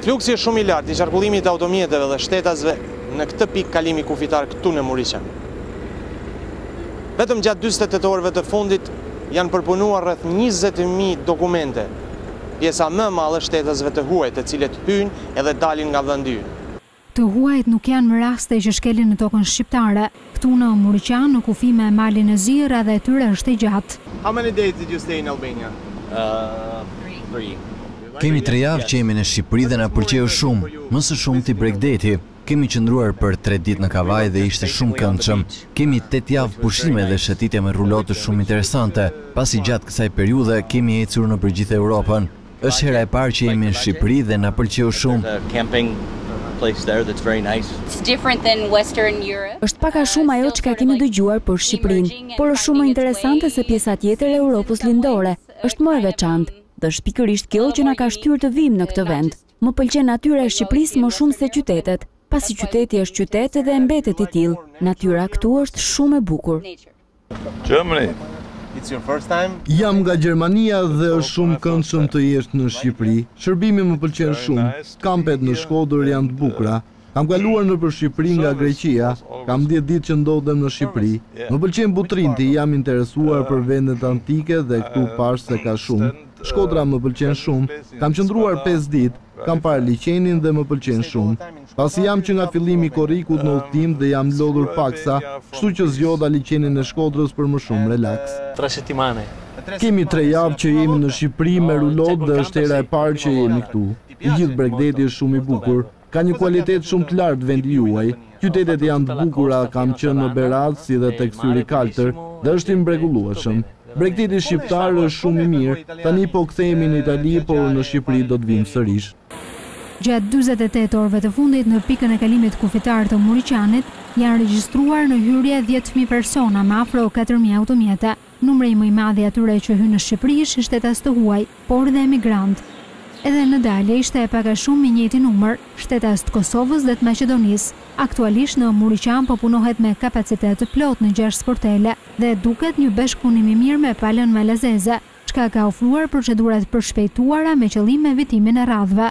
Fluksi është shumë i lartë i qarkullimit të automjeteve dhe shtetasve në këtë pikë kalimi kufitar këtu në Muriqan. Vetëm gjatë 48 orëve të fundit janë përpunuar rreth 20.000 dokumente, pjesa më e madhe shtetasve të huaj, të cilët hyjnë edhe dalin nga vendi ynë. Të huajt nuk janë më raste që shkelin në tokën shqiptare. Këtu në Muriqan, në kufi me Malin e Zi, rradha e tyre është e gjatë. How many days did you stay in Albania? Kemi tre javë që jemi në Shqipëri dhe na pëlqeu shumë, më së shumti bregdeti. Kemi qëndruar për tre ditë në Kavajë dhe ishte shumë këndshëm. Kemi tetë javë pushime dhe shëtitja me rulotë shumë interesante, pasi gjatë kësaj periudhe kemi ecur nëpër gjithë Europën. Është hera e parë që jemi në Shqipëri dhe na pëlqeu shumë. Është pak a shumë ajo çka kemi dëgjuar për Shqipërinë, por është shumë më interesante se pjesa tjetër e Europës Lindore, është më e veçantë dhe është pikërisht kjo që na ka shtyrë të vijmë në këtë vend. Më pëlqen natyra e Shqipërisë më shumë se qytetet, pasi qyteti është qytet dhe mbetet i tillë, natyra këtu është shumë e bukur. Germany. It's your first time? Jam nga Gjermania dhe është shumë këndshëm të jesh në Shqipëri. Shërbimi më pëlqen shumë. Kampet në Shkodër janë të bukura. Kam kaluar nëpër Shqipëri nga Greqia. Kam 10 ditë që ndodhem në Shqipëri. Më pëlqen Butrinti, jam interesuar për vendet antike dhe këtu pashë se ka shumë. Shkodra më pëlqen shumë, kam qëndruar pesë ditë, kam parë liqenin dhe më pëlqen shumë. Pasi jam që nga fillimi i korrikut në udhëtim dhe jam lodhur paksa, kështu që zgjodha liqenin e Shkodrës për më shumë relaks. Kemi tre javë që jemi në Shqipëri me rulotë dhe është hera e parë që jemi këtu. I gjithë bregdeti është shumë i bukur. Ka një kualitet shumë të lartë vendi juaj, qytetet janë të bukura, kam qenë në Berat si dhe tek Syri i Kaltër dhe është i mrekullueshëm. Bregdeti shqiptar është shumë i mirë, tani po kthehemi në Itali por në Shqipëri do të vijmë sërish. Gjatë dyzet e tetë orëve të fundit në pikën e kalimit kufitar të Muriqanit janë regjistruar në hyrje dhjetë mijë persona me afro katër mijë automjete. Numri më i madh i atyre që hynë në Shqipëri ishin shtetas të huaj, por dhe emigrantë. Edhe në dalje ishte pak a shumë i njëjti numër, shtetas të Kosovës dhe të Maqedonisë. Aktualisht në Muriqan po punohet me kapacitet të plotë në gjashtë sportele dhe duket një bashkëpunim i mirë me palën malazeze, çka ka ofruar procedura të përshpejtuara me qëllim evitimin e radhëve.